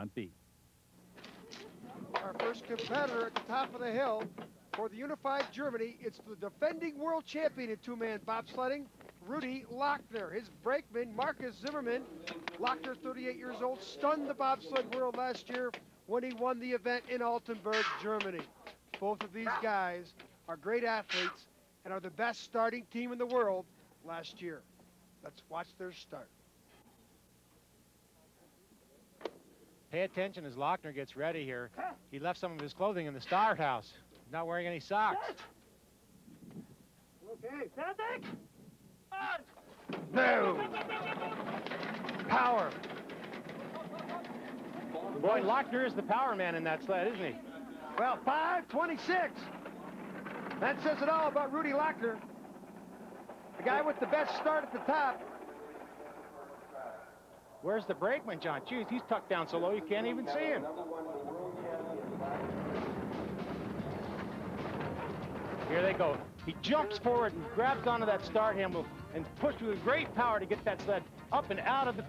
John B. Our first competitor at the top of the hill for the unified Germany, it's the defending world champion in two-man bobsledding, Rudi Lochner. His brakeman, Markus Zimmermann. Lochner, 38 years old, stunned the bobsled world last year when he won the event in Altenberg, Germany. Both of these guys are great athletes and are the best starting team in the world last year. Let's watch their start. Pay attention as Lochner gets ready here. He left some of his clothing in the start house. He's Not wearing any socks. Okay, Celtic! No! Power. Boy, Lochner is the power man in that sled, isn't he? Well, 526. That says it all about Rudi Lochner. The guy with the best start at the top. Where's the brakeman, John? Jeez, he's tucked down so low you can't even see him. Here they go. He jumps forward and grabs onto that start handle and pushes with great power to get that sled up and out of the...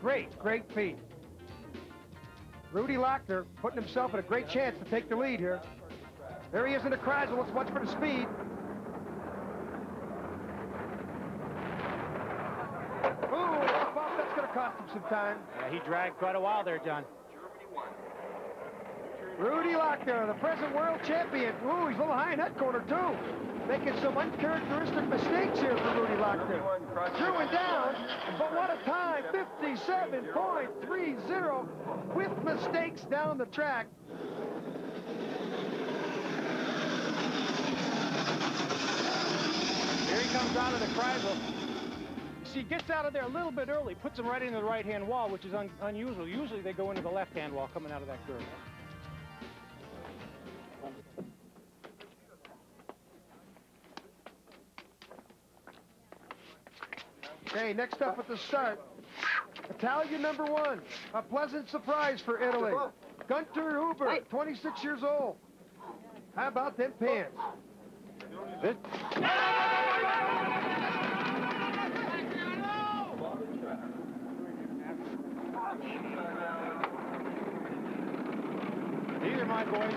Great, great feat. Rudi Lochner putting himself in a great chance to take the lead here. There he is in the Kreisel. Let's watch for the speed. Ooh, that's going to cost him some time. Yeah, he dragged quite a while there, John. Rudi Lochner, the present world champion. Ooh, he's a little high in that corner, too. Making some uncharacteristic mistakes here for Rudi Lochner. Screwing down, but what a time, 57.30 with mistakes down the track. Here he comes out of the Kreisel. See, gets out of there a little bit early, puts him right into the right-hand wall, which is un unusual. Usually they go into the left-hand wall coming out of that curve. Okay, next up at the start, Italian number one. A pleasant surprise for Italy. Gunter Huber, 26 years old. How about them pants? This...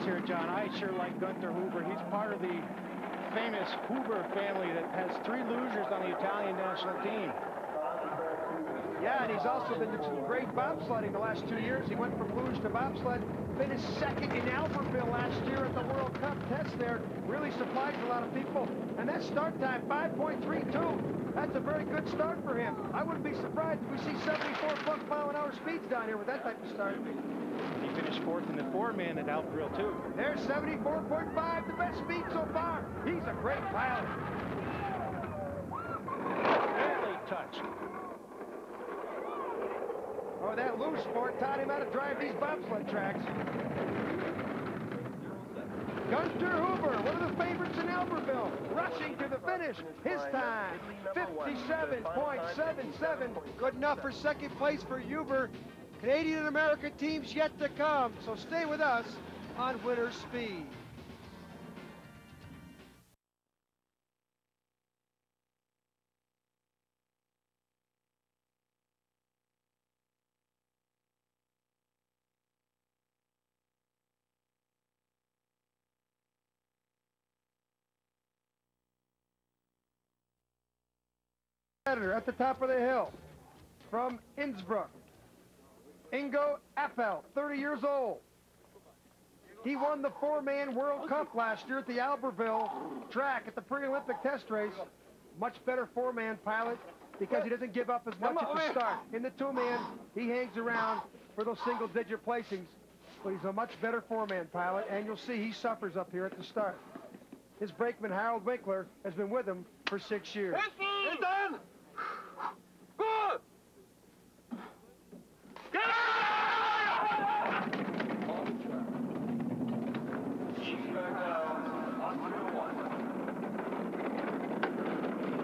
here, John. I sure like Gunter Huber. He's part of the famous Huber family that has three lugers on the Italian national team. Yeah, and he's also been great bobsledding the last two years. He went from luge to bobsled, finished second in Albertville last year at the World Cup test there. Really surprised a lot of people. And that start time, 5.32. That's a very good start for him. I wouldn't be surprised if we see 74 plus mile an hour speeds down here with that type of start. He finished fourth in the four-man at Albertville, too. There's 74.5, the best speed so far. He's a great pilot. Barely touched. Oh, that luge sport taught him how to drive these bobsled tracks. Gunter Huber, one of the favorites in Albertville, rushing to the finish. His time, 57.77. Good enough for second place for Huber. Canadian and American teams yet to come, so stay with us on Winter Speed. At the top of the hill from Innsbruck. Ingo Appel, 30 years old. He won the four-man World Cup last year at the Albertville track at the pre-Olympic test race. Much better four-man pilot because he doesn't give up as much at the start. In the two-man, he hangs around for those single-digit placings, but he's a much better four-man pilot, and you'll see he suffers up here at the start. His brakeman, Harold Winkler, has been with him for six years. Good! Get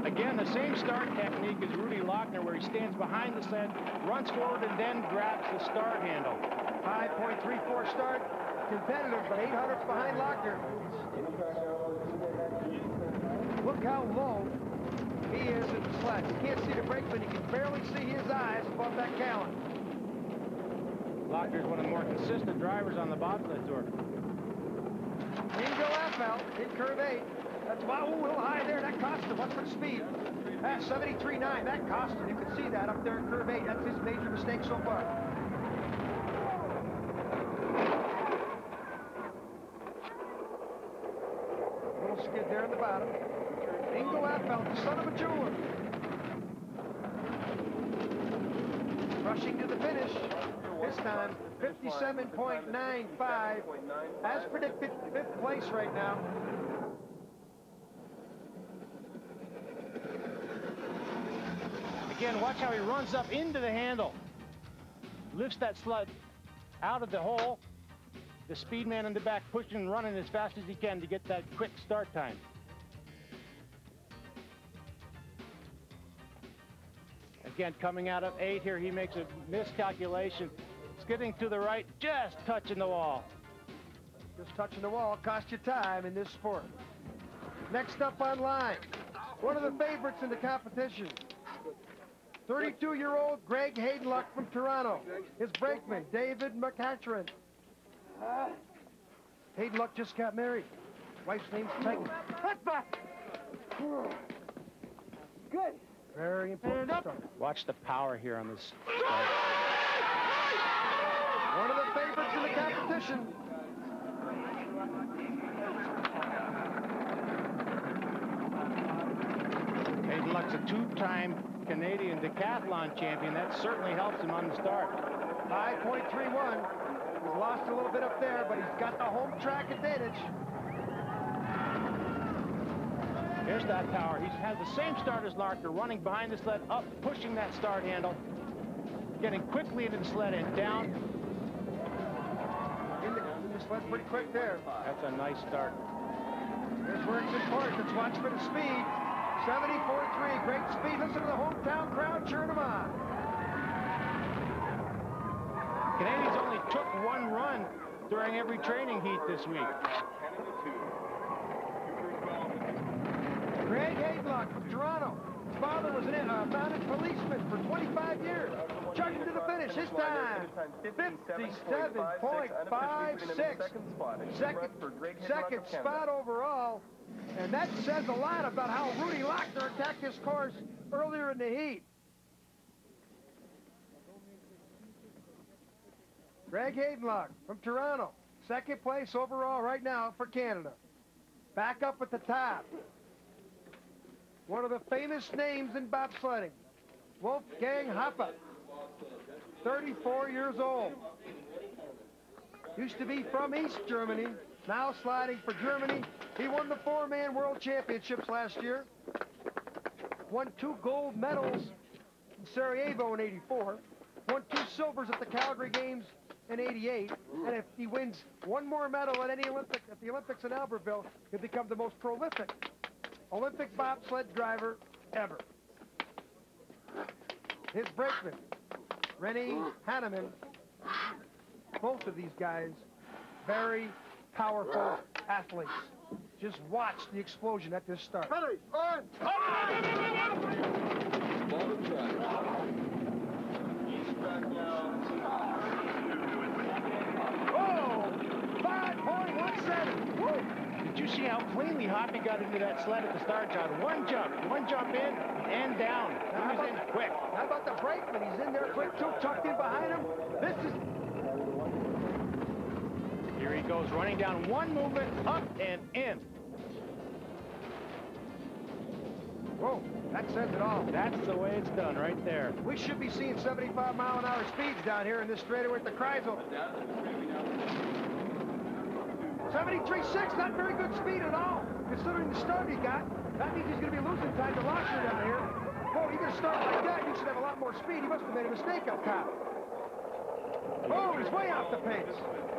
Again, the same start technique is Rudi Lochner, where he stands behind the sled, runs forward, and then grabs the start handle. 5.34 start, competitive, but 800 behind Lochner. Look how low he is in the sled. You can't see the brakeman. You can barely see his eyes above that gallon. Lochner's one of the more consistent drivers on the bobsled tour. Ingo Appel in curve eight. That's wow, a little high there. That cost him. What's for speed? At 73.9. That cost him. You can see that up there in curve eight. That's his major mistake so far. Little skid there in the bottom. Ingo Appel, the son of a jeweler. Rushing to the finish. This time, 57.95. As predicted, fifth place right now. Again, watch how he runs up into the handle. Lifts that sled out of the hole. The speed man in the back pushing and running as fast as he can to get that quick start time. Again, coming out of eight here, he makes a miscalculation. Skidding to the right, just touching the wall. Just touching the wall cost you time in this sport. Next up on line, one of the favorites in the competition. 32-year-old Greg Haydenluck from Toronto. His brakeman, David McCatron. Haydenluck just got married. Wife's name's Peggy. Good. Very important start. Watch the power here on this start. One of the favorites in the competition. Haydenluck's a two-time Canadian decathlon champion. That certainly helps him on the start. 5.31. He's lost a little bit up there, but he's got the home track advantage. Here's that power. He has the same start as Larker, running behind the sled, up, pushing that start handle, getting quickly into the sled and down. In the, in the sled pretty quick there. That's a nice start. Here's where it's important. Let's watch for the speed. 74.3, great speed. Listen to the hometown crowd cheering him on. Canadians only took one run during every training heat this week. Greg Haydenluck from Toronto. His father was a uh, mounted policeman for 25 years. Charging to the finish. His time, 57.56. Second, second spot overall. And that says a lot about how Rudi Lochner attacked this course earlier in the heat. Greg Haydenluck from Toronto. Second place overall right now for Canada. Back up at the top. One of the famous names in bobsledding. Wolfgang Hoppe. 34 years old. Used to be from East Germany. Now sliding for Germany. He won the four-man world championships last year. Won two gold medals in Sarajevo in 84. Won two silvers at the Calgary Games in 88. And if he wins one more medal at any Olympic, at the Olympics in Albertville, he'll become the most prolific Olympic bobsled driver ever. His brakeman, René Hannemann. Both of these guys, very powerful athletes. Just watch the explosion at this start. Ready, on! Oh, 5.17. Woo! Did you see how cleanly Hoppe got into that sled at the start, John? One jump, one jump in and down. He was in quick. How about the brakeman? He's in there quick too, tucked in behind him. This is he goes, running down one movement, up and in. Whoa, that says it all. That's the way it's done right there. We should be seeing 75 mile an hour speeds down here in this straightaway at the Kreisel. 73.6, not very good speed at all, considering the start he got. That means he's going to be losing time to Lochner down here. Whoa, you're going to start like that, you should have a lot more speed. He must have made a mistake up top. Oh, he's way off the pace.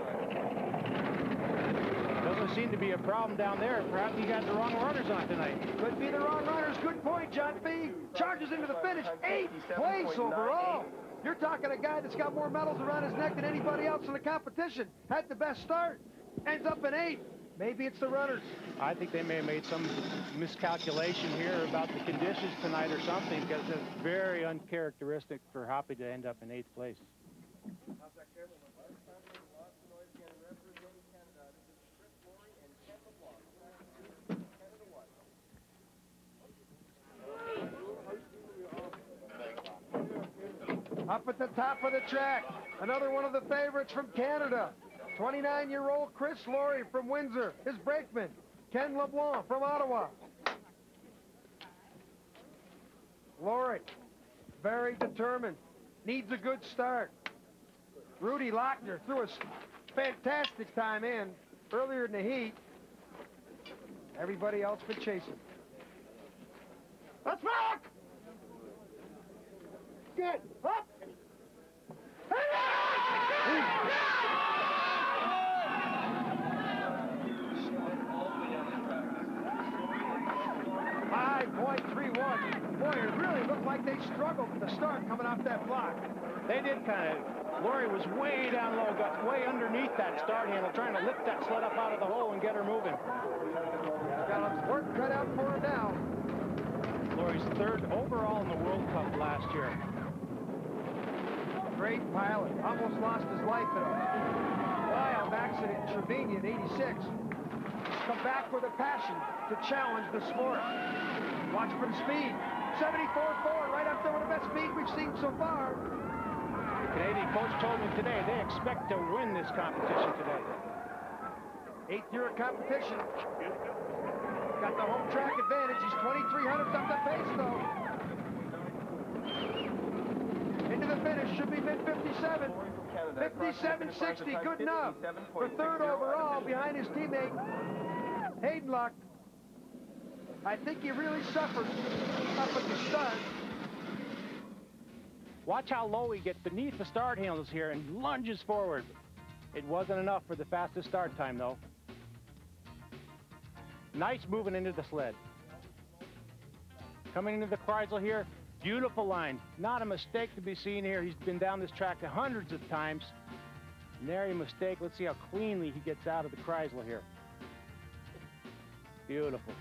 To be a problem down there. Perhaps he got the wrong runners on tonight. Could be the wrong runners. Good point, John B. Charges into the finish. Eighth place overall. You're talking a guy that's got more medals around his neck than anybody else in the competition. Had the best start. Ends up in eighth. Maybe it's the runners. I think they may have made some miscalculation here about the conditions tonight or something because it's very uncharacteristic for Hoppe to end up in eighth place. Up at the top of the track, another one of the favorites from Canada. 29-year-old Chris Lori from Windsor, his brakeman. Ken LeBlanc from Ottawa. Lori, very determined, needs a good start. Rudi Lochner threw a fantastic time in earlier in the heat. Everybody else been chasing. Let's rock! Good. Up! Off that block. They did kind of. Lori was way down low, got way underneath that start handle, trying to lift that sled up out of the hole and get her moving. Got a work cut out for her now. Lori's third overall in the World Cup last year. Great pilot. Almost lost his life in a wild accident in Trevina in 86. Come back with a passion to challenge the sport. Watch for the speed. 74.4, right up there with the best speed we've seen so far. The Canadian coach told me today they expect to win this competition today. Eighth year of competition. Got the home track advantage. He's 2,300 up the pace, though. Into the finish. Should be mid-57. 57.60. Good enough. For third overall behind his teammate, Haydenluck. I think he really suffered up at the start. Watch how low he gets beneath the start handles here and lunges forward. It wasn't enough for the fastest start time, though. Nice moving into the sled. Coming into the Kreisel here, beautiful line. Not a mistake to be seen here. He's been down this track hundreds of times. Nary mistake. Let's see how cleanly he gets out of the Kreisel here. Beautiful.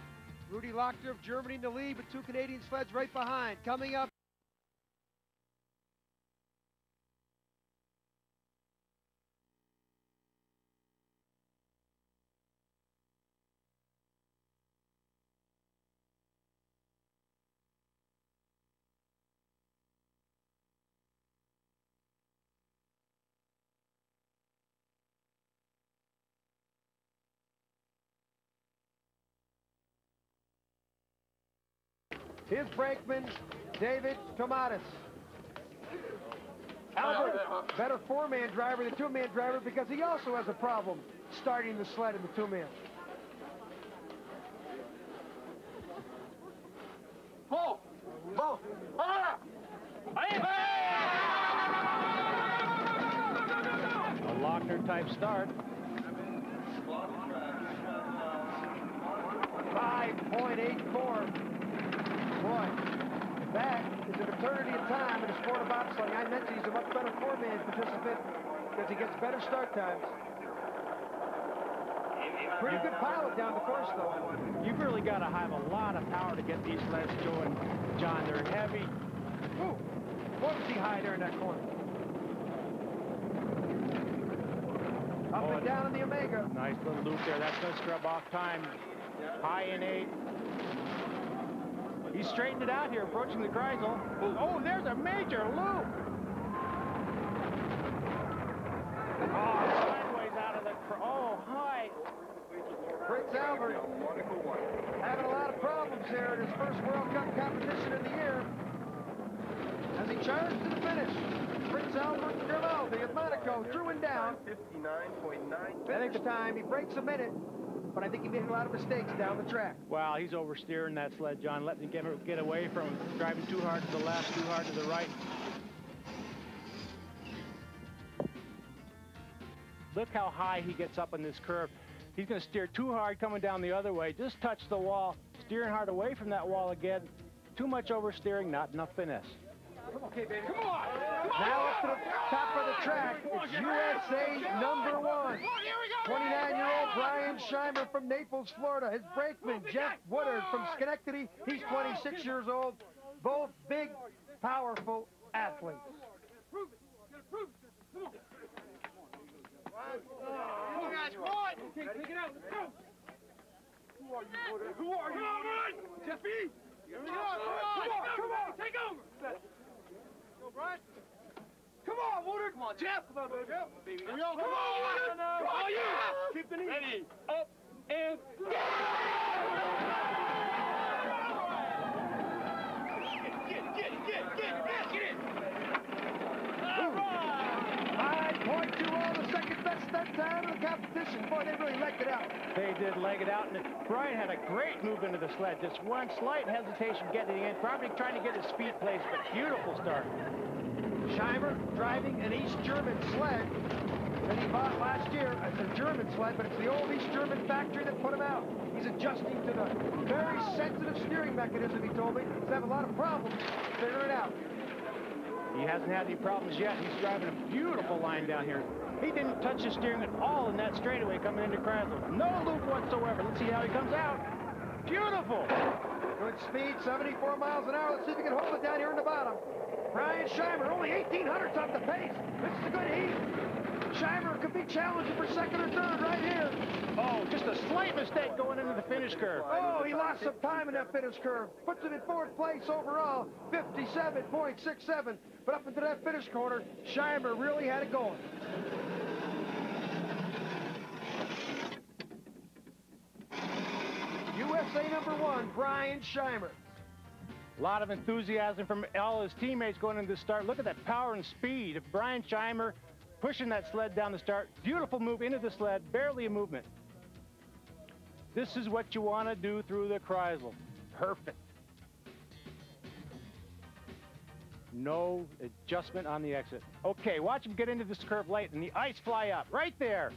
Rudi Lochner of Germany in the lead, with two Canadian sleds right behind. Coming up. His brakeman, David Tomatis. Albert, better four-man driver than two-man driver because he also has a problem starting the sled in the two-man. Ah! A Lochner type start. 5.84. Boy, that of time in the sport of bobsledding. I mentioned he's a much better four-man participant because he gets better start times. Pretty good pilot down the course, though. You've really got to have a lot of power to get these sleds going, John. They're heavy. Ooh, what was he high there in that corner? Up Oh, and down in the Omega. Nice little loop there. That's going to scrub off time. High in eight. He's straightened it out here, approaching the Kreisel. Oh, there's a major loop. Oh, sideways out of the... Oh, high. Prince Albert having a lot of problems here in his first World Cup competition of the year. As he charged to the finish, Prince Albert Grimaldi of Monaco threw him down. 59.9. Finish time, he breaks a minute, but I think he made a lot of mistakes down the track. Wow, he's oversteering that sled, John. Letting him get, get away from him. Driving too hard to the left, too hard to the right. Look how high he gets up on this curve. He's going to steer too hard coming down the other way. Just touch the wall. Steering hard away from that wall again. Too much oversteering, not enough finesse. Okay, baby. Come on! Now up to the top of the track, it's USA number one. 29-year-old Brian Shimer from Naples, Florida. His brakeman, Jeff Woodard from Schenectady. He's 26 years old. Both big, powerful athletes. Come on, guys, come on! Take it out. Let's go. Who are you, Woodard? Who are you? Come on, Jeffy! Here we go. Come on, come on, come on. Take over. Go, Brian. Come on, Woodard. Come on, Jeff. Come on, Jeff. Baby. Come on, come on, Woodard. Come on, you. Keep the knee. Ready. Up and Get, get, get, get, get, get it. All right. 5.2 the second best that time in the competition. Boy, they really legged it out. They did leg it out, and Brian had a great move into the sled. Just one slight hesitation getting in, probably trying to get his speed placed, but beautiful start. Shimer driving an East German sled that he bought last year. It's a German sled, but it's the old East German factory that put him out. He's adjusting to the very sensitive steering mechanism, he told me. He's having a lot of problems figuring it out. He hasn't had any problems yet. He's driving a beautiful line down here. He didn't touch the steering at all in that straightaway coming into Kreisel. No loop whatsoever. Let's see how he comes out. Beautiful. Good speed, 74 miles an hour. Let's see if he can hold it down here in the bottom. Brian Shimer, only 18 hundredths off the pace. This is a good heat. Shimer could be challenging for second or third right here. Oh, just a slight mistake going into the finish curve. Oh, he lost some time in that finish curve. Puts it in fourth place overall, 57.67. But up into that finish corner, Shimer really had it going. USA number one, Brian Shimer. A lot of enthusiasm from all his teammates going into the start. Look at that power and speed of Brian Shimer pushing that sled down the start. Beautiful move into the sled, barely a movement. This is what you want to do through the Kreisel. Perfect. No adjustment on the exit. Okay, watch him get into this curve late and the ice fly up right there.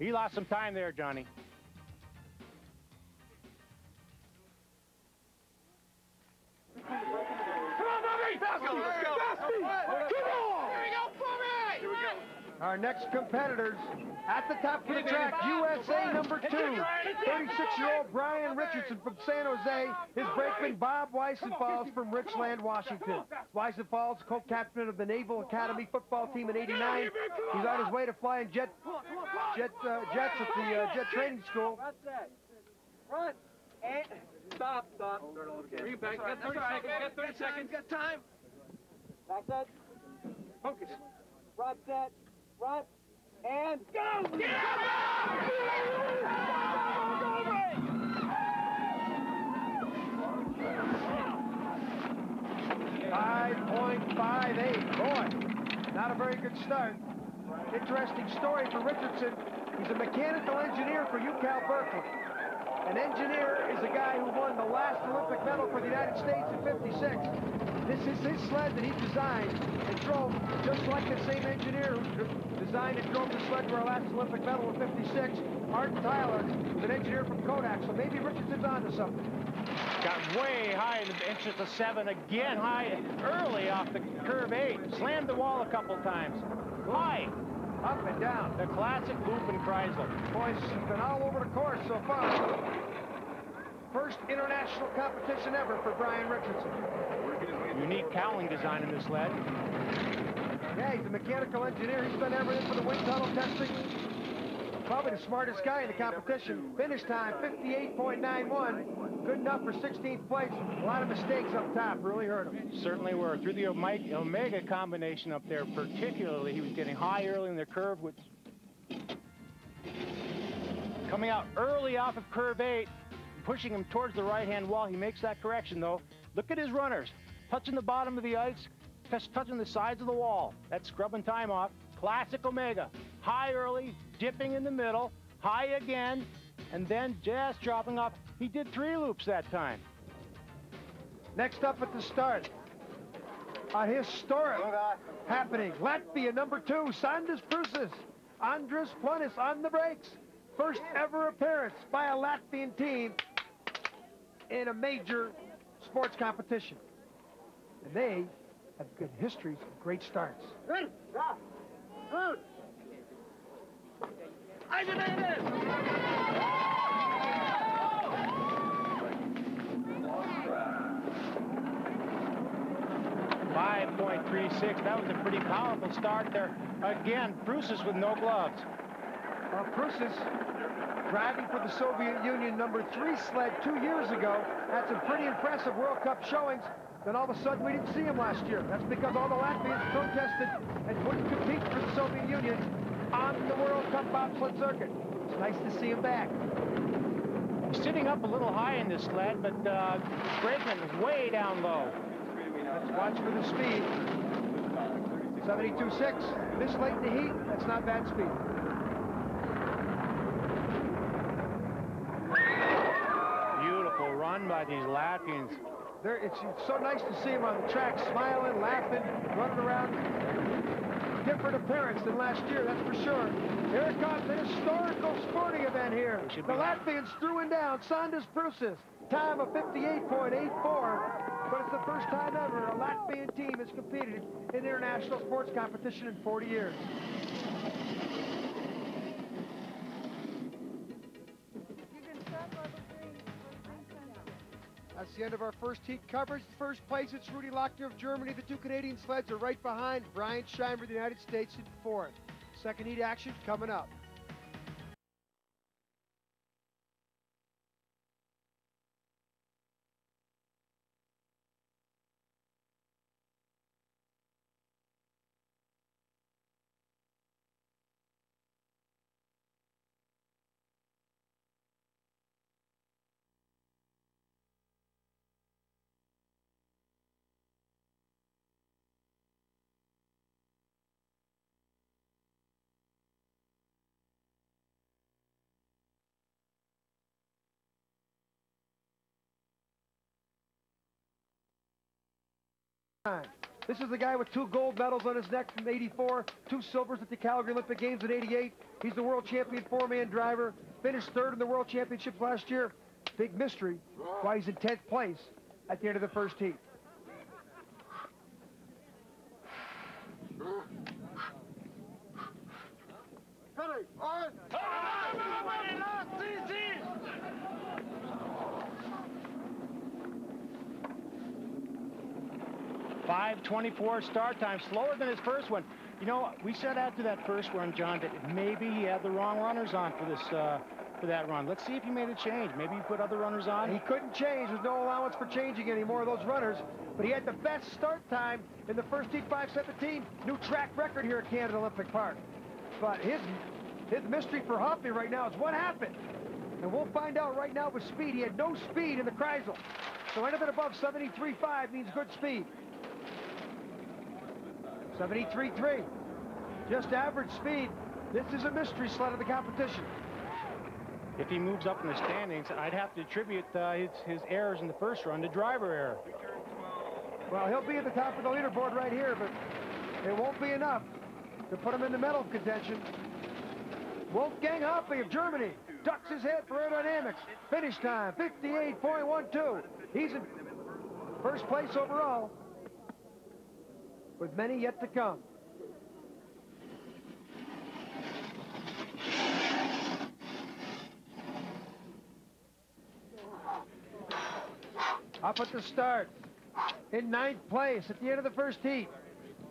He lost some time there, Johnny. Come on, Bobby. Let's go. Let's go. Come on. Here we go, Bobby. Here we go. Our next competitors at the top of the track, USA number two, 36-year-old Brian Richardson from San Jose, his brakeman Bob Weissenfels from Richland, Washington. Weissenfels, co-captain of the Naval Academy football team in 89. He's on his way to flying jet, jet, uh, jets at the uh, jet training school. That's that. Front and stop, stop. Bring it back. Got 30 seconds. Got 30 seconds. Got time. Back set, Focus. front set, front, and go! Get Five point five eight. Boy, not a very good start. Interesting story for Richardson. He's a mechanical engineer for UCal Berkeley. An engineer is a guy who won the last Olympic medal for the United States in 56. This is his sled that he designed and drove just like the same engineer who designed and drove the sled for our last Olympic medal in 56. Martin Tyler was an engineer from Kodak, so maybe Richardson's onto something. Got way high in the inches of seven, again high early off the curve eight. Slammed the wall a couple times. High. Up and down. The classic loop in Kreisel. Boys, he's been all over the course so far. First international competition ever for Brian Richardson. Unique cowling design in this sled. Yeah, he's a mechanical engineer. He's done everything for the wind tunnel testing. Probably the smartest guy in the competition. Finish time, 58.91. Good enough for 16th place. A lot of mistakes up top. Really hurt him. Certainly were. Through the Omega, combination up there, particularly, he was getting high early in the curve, which coming out early off of curve eight, pushing him towards the right-hand wall. He makes that correction, though. Look at his runners. Touching the bottom of the ice, touching the sides of the wall. That's scrubbing time off. Classic Omega. High early, dipping in the middle, high again, and then just dropping off. He did three loops that time. Next up at the start, a historic happening. Latvia number two, Sandis Prusis. Andris Plunis on the brakes. First ever appearance by a Latvian team in a major sports competition. And they have good histories of great starts. Ready, Five point three six. That was a pretty powerful start there. Again, Bruce's with no gloves. Uh, well, Prusis driving for the Soviet Union number three sled two years ago. Had some pretty impressive World Cup showings. Then all of a sudden we didn't see him last year. That's because all the Latvians protested and wouldn't compete for the Soviet Union on the World Cup bobsled circuit. It's nice to see him back. He's sitting up a little high in this sled, but uh, Brakeman is way down low. Let's watch for the speed. 72.6. This late in the heat, that's not bad speed. Beautiful run by these Latvians. There, it's, it's so nice to see him on the track, smiling, laughing, running around. Different appearance than last year, that's for sure. Here it comes, an historical sporting event here. The Latvians threw in down Sandis Prusis, time of 58.84. But it's the first time ever a Latvian team has competed in international sports competition in 40 years. The end of our first heat coverage. First place, it's Rudi Lochner of Germany. The two Canadian sleds are right behind. Brian Shimer of the United States in fourth. Second heat action coming up. time. This is the guy with two gold medals on his neck from 84, two silvers at the Calgary Olympic Games in 88. He's the world champion four-man driver, finished third in the world championships last year. Big mystery why he's in 10th place at the end of the first heat. Ready, on! 524 start time, slower than his first one. You know, we said after that first run, John, that maybe he had the wrong runners on for this uh, for that run. Let's see if he made a change. Maybe he put other runners on. He couldn't change. There's no allowance for changing any more of those runners. But he had the best start time in the first heat 517. New track record here at Canada Olympic Park. But his his mystery for Hoffman right now is what happened. And we'll find out right now with speed. He had no speed in the Kreisel. So anything above 73.5 means good speed. 73.3. Just average speed. This is a mystery sled of the competition. If he moves up in the standings, I'd have to attribute uh, his, his errors in the first run to driver error. Well, he'll be at the top of the leaderboard right here, but it won't be enough to put him in the medal contention. Wolfgang Hoppe of Germany ducks his head for aerodynamics. Finish time, 58.12. He's in first place overall, with many yet to come. Up at the start, in ninth place at the end of the first heat,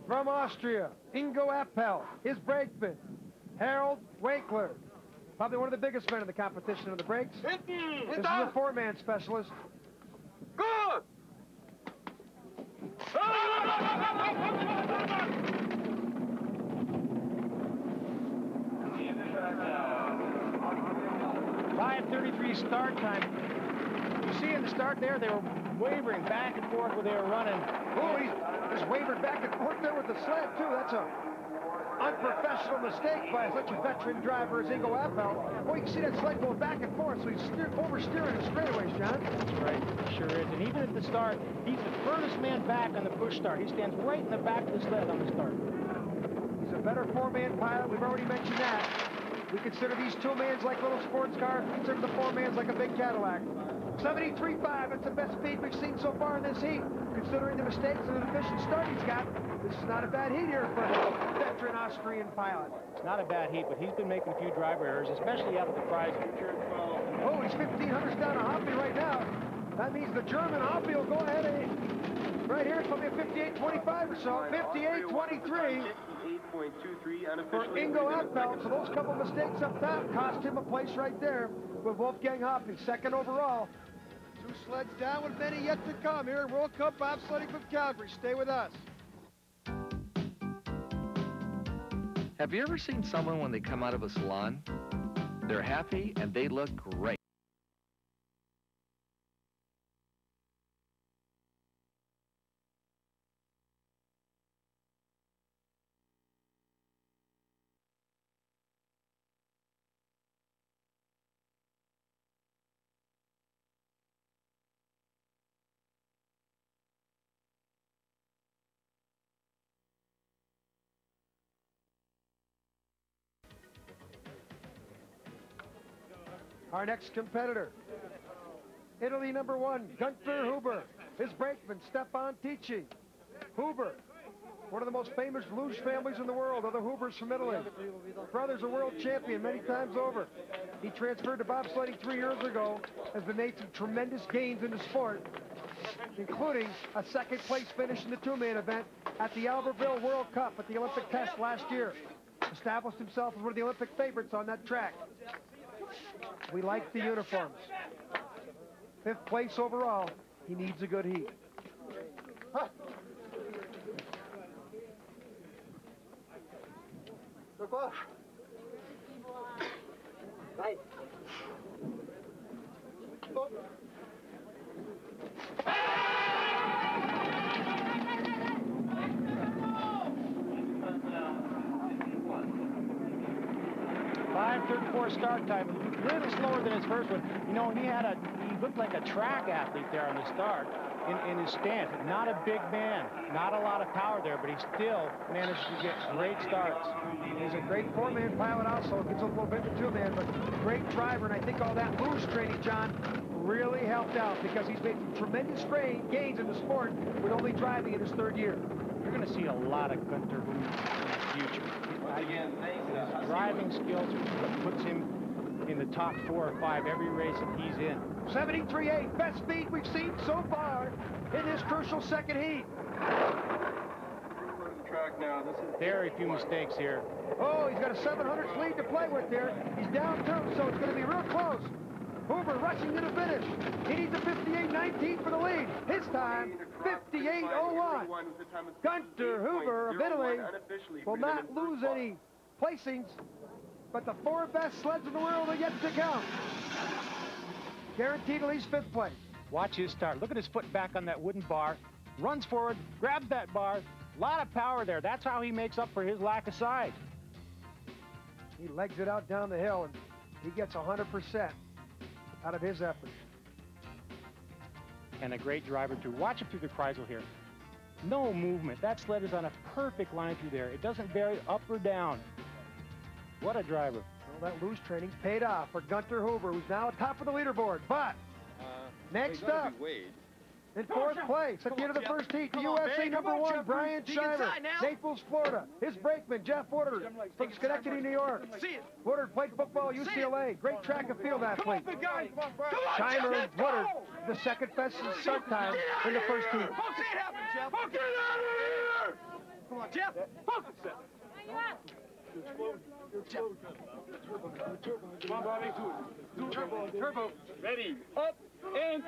from Austria, Ingo Appel, his brakeman, Harold Wakeler, probably one of the biggest men in the competition on the brakes. This is a four-man specialist. Good! Start time. You see in the start there, they were wavering back and forth where they were running. Oh, he's just wavered back and forth there with the sled, too. That's a unprofessional mistake by such a veteran driver as Ingo Appel. Boy, you can see that sled going back and forth, so he's steer, oversteering his straightaways, John. That's right, he sure is. And even at the start, he's the furthest man back on the push start. He stands right in the back of the sled on the start. He's a better four-man pilot. We've already mentioned that. We consider these two-mans like little sports cars. We consider the four-mans like a big Cadillac. 73.5, that's the best speed we've seen so far in this heat. Considering the mistakes and the efficient start he's got, this is not a bad heat here for the veteran Austrian pilot. It's not a bad heat, but he's been making a few driver errors, especially after the prize. Oh, he's 15 hundredths down on Hoppe right now. That means the German Hoppe will go ahead and right here, it's going to be a 58.25 or so. 58.23 for Ingo Appel. So those couple mistakes up top cost him a place right there with Wolfgang Hoppe, second overall. Two sleds down with many yet to come here in World Cup bobsledding from Calgary. Stay with us. Have you ever seen someone when they come out of a salon? They're happy and they look great. Our next competitor, Italy number one, Gunther Huber. His brakeman, Stefan Ticci. Huber, one of the most famous luge families in the world, are the Hubers from Italy. Brother's a world champion many times over. He transferred to bobsledding three years ago, has been made some tremendous gains in the sport, including a second place finish in the two-man event at the Albertville World Cup at the Olympic test last year. Established himself as one of the Olympic favorites on that track. We like the uniforms. Fifth place overall. He needs a good heat. Huh. Right. Five thirty-four start time, a little slower than his first one. You know, he had a, he looked like a track athlete there on the start in, in his stance. Not a big man, not a lot of power there, but he still managed to get great starts. He's a great four-man pilot also. Gets a little bit of two-man, but great driver. And I think all that luge training, John, really helped out because he's made tremendous gains in the sport with only driving in his third year. You're going to see a lot of Gunter Huber in the future. His driving skills puts him in the top four or five every race that he's in. 73.8, best speed we've seen so far in this crucial second heat. Very few mistakes here. Oh, he's got a 700 lead to play with there. He's down two, so it's going to be real close. Huber rushing to the finish. He needs a 58.19 for the lead. His time, 58.01. Gunter Huber of Italy will not lose any placings, but the four best sleds in the world are yet to come. Guaranteed at least fifth place. Watch his start. Look at his foot back on that wooden bar. Runs forward, grabs that bar. A lot of power there. That's how he makes up for his lack of size. He legs it out down the hill, and he gets 100% out of his effort. And a great driver, too. Watch him through the Kreisel here. No movement. That sled is on a perfect line through there. It doesn't vary up or down. What a driver. Well, that luge training's paid off for Gunter Huber, who's now atop of the leaderboard. But next up, in fourth place at the end of the first heat, the USA number one, Brian Shimer, Naples, Florida. His brakeman, Jeff Woodard, from Schenectady, New York. Woodard played football at UCLA, great track and field athlete. Shimer and Woodard, the second best start time in the first heat. Come on, Jeff. Focus it. Come on, Bobby. Do it. Turbo. Turbo. Ready. Up and.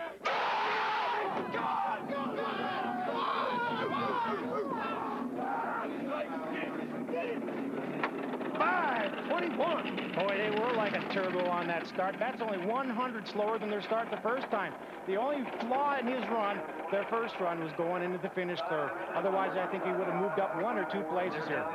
Five twenty-one. Boy, they were like a turbo on that start. That's only 100 slower than their start the first time. The only flaw in his run, their first run, was going into the finish curve. Otherwise, I think he would have moved up one or two places here.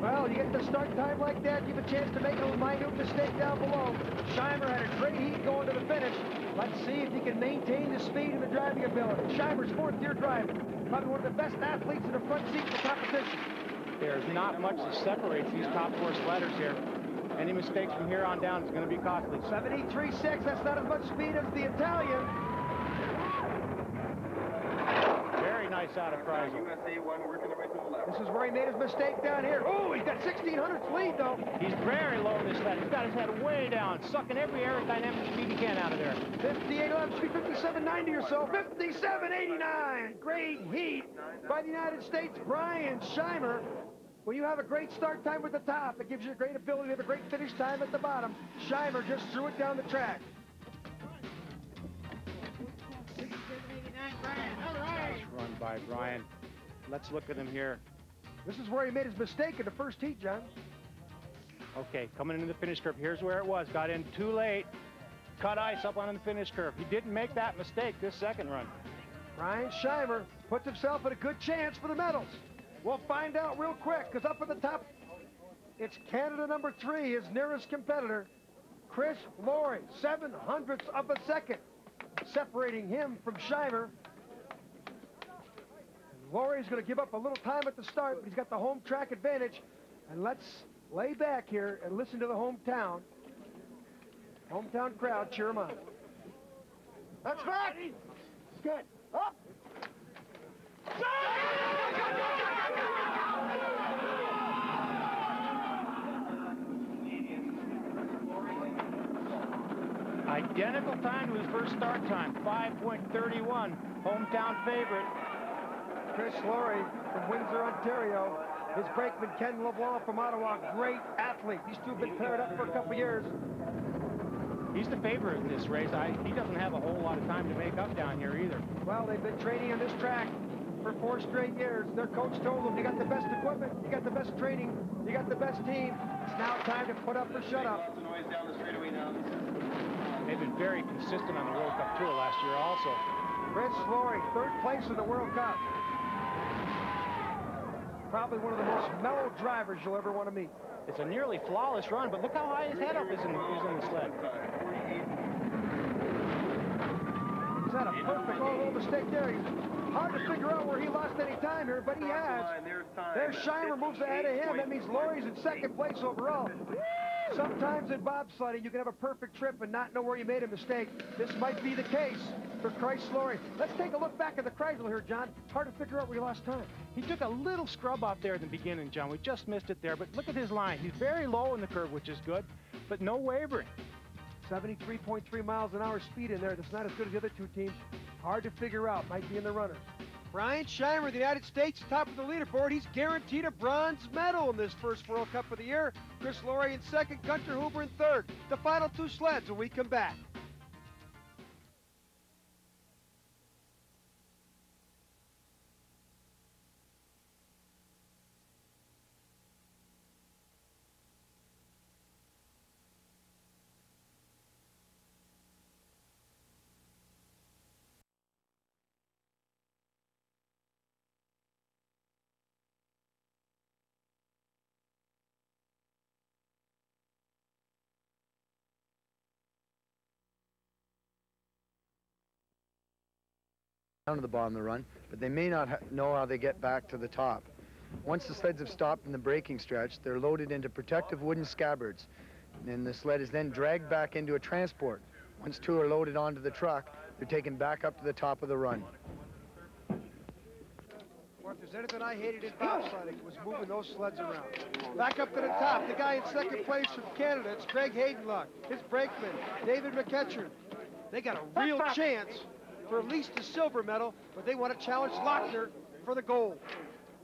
Well, you get the start time like that, you have a chance to make a minute mistake down below. Shimer had a great heat going to the finish. Let's see if he can maintain the speed and the driving ability. Shimer's fourth-year driver, probably one of the best athletes in the front seat of the competition. There's not much that separates these top four sledders here. Any mistakes from here on down is going to be costly. 73.6, that's not as much speed as the Italian. Very nice out of Kreisel. This is where he made his mistake down here. Oh, he's got 1600 lead, though. He's very low in this lad. He's got his head way down, sucking every aerodynamic speed he can out of there. 58 left, 5790 or so. 5789. Great heat by the United States, Brian Shimer. When you have a great start time at the top, it gives you a great ability to have a great finish time at the bottom. Shimer just threw it down the track. Brian. All right. Nice run by Brian. Let's look at him here. This is where he made his mistake in the first heat, John. Okay, coming into the finish curve. Here's where it was. Got in too late. Cut ice up on the finish curve. He didn't make that mistake this second run. Ryan Shimer puts himself in a good chance for the medals. We'll find out real quick, because up at the top, it's Canada number three, his nearest competitor, Chris Lori, seven hundredths of a second, separating him from Shimer. Lori's going to give up a little time at the start, but he's got the home track advantage. And let's lay back here and listen to the hometown. Hometown crowd cheer him on. That's back. Good. Up. Identical time to his first start time, 5.31. Hometown favorite. Chris Lori from Windsor, Ontario. His brakeman, Ken LeBlanc from Ottawa, great athlete. These two have been paired up for a couple years. He's the favorite in this race. I, he doesn't have a whole lot of time to make up down here either. Well, they've been training on this track for four straight years. Their coach told them, you got the best equipment, you got the best training, you got the best team. It's now time to put up or shut up. They've been very consistent on the World Cup Tour last year also. Chris Lori, third place in the World Cup. Probably one of the most mellow drivers you'll ever want to meet. It's a nearly flawless run, but look how high his head up is in, is in the sled. He's had a perfect all-roll mistake there. He's hard to figure out where he lost any time here, but he has. There's Shimer moves ahead of him. That means Lori's in second place overall. Sometimes in bobsledding, you can have a perfect trip and not know where you made a mistake. This might be the case for Chris Lori. Let's take a look back at the Chrysler here, John. Hard to figure out where he lost time. He took a little scrub off there at the beginning, John. We just missed it there, but look at his line. He's very low in the curve, which is good, but no wavering. 73.3 miles an hour speed in there. That's not as good as the other two teams. Hard to figure out. Might be in the runners. Brian Shimer, of the United States, top of the leaderboard. He's guaranteed a bronze medal in this first World Cup of the year. Chris Lori in second, Gunter Huber in third. The final two sleds when we come back. Down to the bottom of the run, but they may not know how they get back to the top. Once the sleds have stopped in the braking stretch, they're loaded into protective wooden scabbards, and then the sled is then dragged back into a transport. Once two are loaded onto the truck, they're taken back up to the top of the run. Well, if there's anything I hated in bobsledding, it was moving those sleds around. Back up to the top, the guy in second place from Canada, it's Greg Haydenluck. His brakeman, David McEachern. They got a real chance for at least a silver medal, but they want to challenge Lochner for the gold.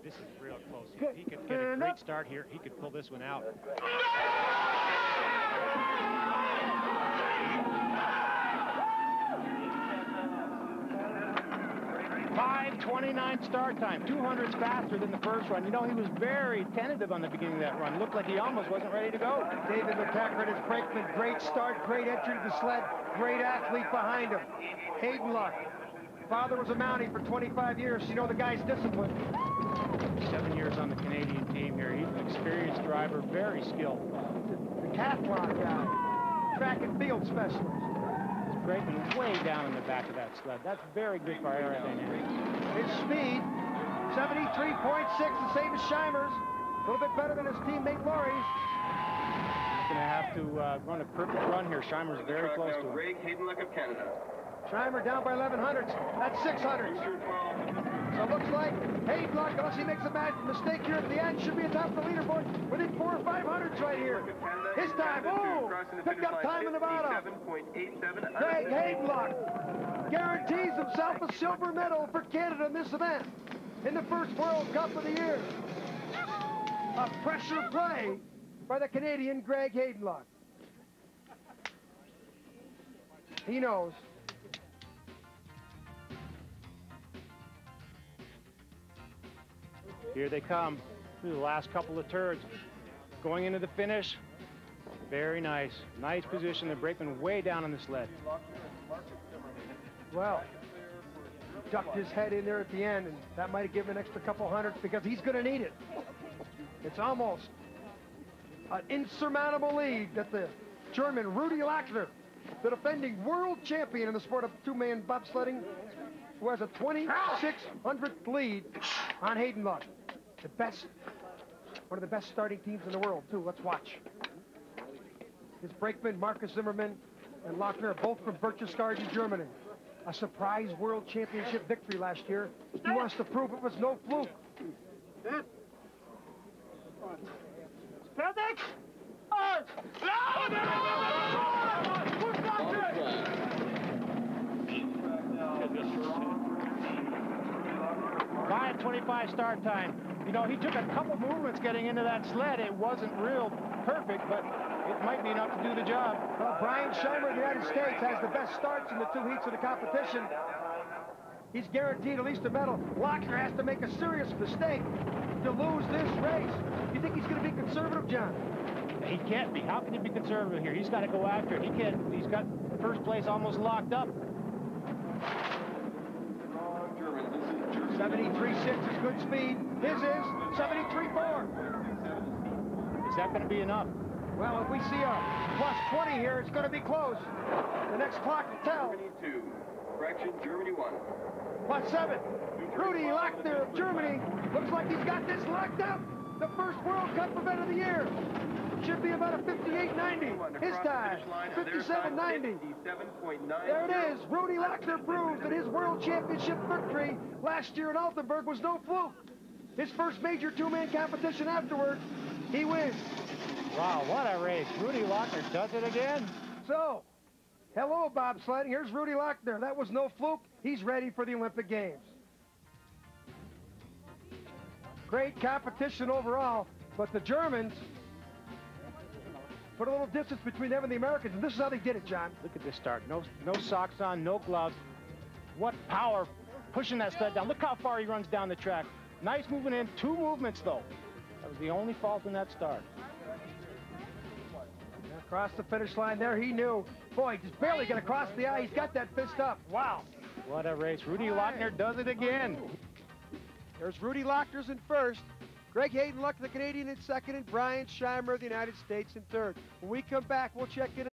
This is real close. If he could get a great start here, he could pull this one out. Five twenty-nine start time, 200s faster than the first run. You know, he was very tentative on the beginning of that run. Looked like he almost wasn't ready to go. David McEachern, his brakeman, great start, great entry to the sled, great athlete behind him. Haydenluck, father was a Mountie for 25 years. You know the guy's disciplined. Seven years on the Canadian team here. He's an experienced driver, very skilled. The decathlon guy, track and field specialist. His braking way down in the back of that sled. That's very good for aerodynamics. His speed, 73.6, the same as Shimer's. A little bit better than his teammate Lori's. He's going to have to uh, run a perfect run here. Shimer's very close to him. Greg Haydenluck of Canada. Shimer down by 11 hundredths. That's 600. So it looks like Haydenluck, unless he makes a bad mistake here at the end, should be atop the leaderboard within four or five hundredths right here. His time, oh, picked up time in the bottom. Greg Haydenluck guarantees himself a silver medal for Canada in this event in the first World Cup of the year. A pressure play by the Canadian Greg Haydenluck. He knows. Here they come through the last couple of turns. Going into the finish. Very nice. Nice position. The brakeman way down on the sled. Well, ducked his head in there at the end, and that might have given an extra couple hundred because he's going to need it. It's almost an insurmountable lead that the German Rudi Lochner, the defending world champion in the sport of two-man bobsledding, who has a 2,600th lead on Haydenluck. The best, one of the best starting teams in the world, too. Let's watch. His brakeman, Markus Zimmermann, and Lochner are both from Berchtesgaden, Germany. A surprise world championship victory last year. He wants to prove it was no fluke. Fertig! Start time. You know, he took a couple movements getting into that sled. It wasn't real perfect, but it might be enough to do the job. Well, Brian Shimer of the United States has the best starts in the two heats of the competition. He's guaranteed at least a medal. Lochner has to make a serious mistake to lose this race. You think he's going to be conservative, John? He can't be. How can he be conservative here? He's got to go after it. He can't. He's got first place almost locked up. 73.6 is good speed. His is 73.4. Is that going to be enough? Well, if we see a plus 20 here, it's going to be close. The next clock will tell. Germany 2. Correction, Germany 1. Plus seven. Rudi Lochner of Germany. Looks like he's got this locked up. The first World Cup event of the year. Should be about a 58.90. His time, 57.90. There it is. Rudi Lochner proves that his World Championship victory last year in Altenberg was no fluke. His first major two-man competition afterward, he wins. Wow, what a race. Rudi Lochner does it again. So, hello, bobsledding. Here's Rudi Lochner. That was no fluke. He's ready for the Olympic Games. Great competition overall, but the Germans put a little distance between them and the Americans, and this is how they did it, John. Look at this start. No, no socks on, no gloves. What power pushing that sled down. Look how far he runs down the track. Nice movement in. Two movements, though. That was the only fault in that start. Across the finish line there, he knew. Boy, just barely going to cross the eye. He's got that fist up. Wow. What a race. Rudi Lochner does it again. There's Rudi Lochner's in first. Greg Haydenluck, the Canadian, in second, and Brian Shimer of the United States in third. When we come back, we'll check in.